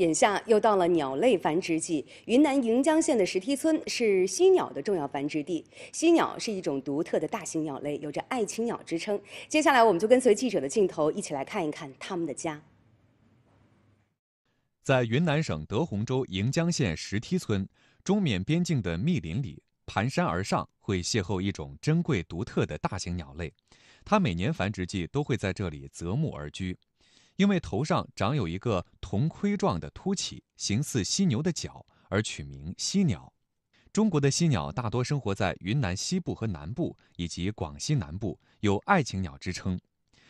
眼下又到了鸟类繁殖季，云南盈江县的石梯村是犀鸟的重要繁殖地。犀鸟是一种独特的大型鸟类，有着“爱情鸟”之称。接下来，我们就跟随记者的镜头，一起来看一看它们的家。在云南省德宏州盈江县石梯村中缅边境的密林里，盘山而上会邂逅一种珍贵独特的大型鸟类，它每年繁殖季都会在这里择木而居。因为头上长有一个铜盔状的凸起，形似犀牛的角，而取名犀鸟。中国的犀鸟大多生活在云南西部和南部，以及广西南部，有“爱情鸟”之称。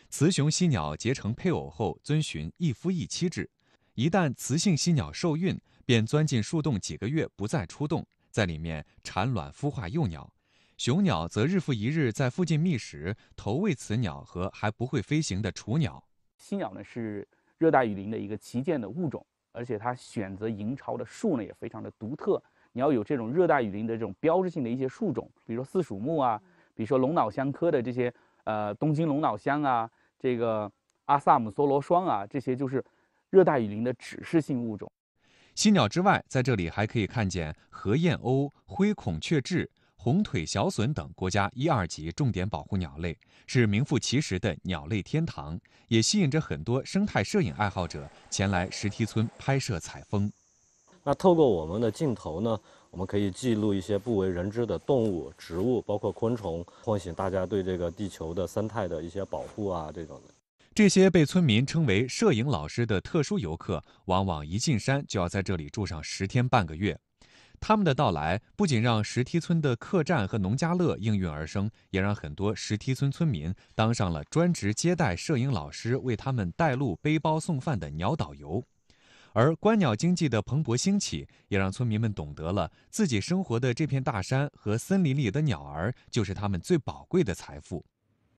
雌雄犀鸟结成配偶后，遵循一夫一妻制。一旦雌性犀鸟受孕，便钻进树洞几个月不再出洞，在里面产卵孵化幼鸟。雄鸟则日复一日在附近觅食，投喂雌鸟和还不会飞行的雏鸟。犀鸟呢是热带雨林的一个旗舰的物种，而且它选择营巢的树呢也非常的独特。你要有这种热带雨林的这种标志性的一些树种，比如说四属木啊，比如说龙脑香科的这些呃东京龙脑香啊，这个阿萨姆梭罗霜啊，这些就是热带雨林的指示性物种。犀鸟之外，在这里还可以看见河燕鸥、灰孔雀雉。红腿小隼等国家一二级重点保护鸟类，是名副其实的鸟类天堂，也吸引着很多生态摄影爱好者前来石梯村拍摄采风。那透过我们的镜头呢，我们可以记录一些不为人知的动物、植物，包括昆虫，唤醒大家对这个地球的生态的一些保护啊，这种的。这些被村民称为“摄影老师”的特殊游客，往往一进山就要在这里住上十天半个月。他们的到来不仅让石梯村的客栈和农家乐应运而生，也让很多石梯村村民当上了专职接待摄影老师、为他们带路、背包送饭的鸟导游。而观鸟经济的蓬勃兴起，也让村民们懂得了自己生活的这片大山和森林里的鸟儿就是他们最宝贵的财富。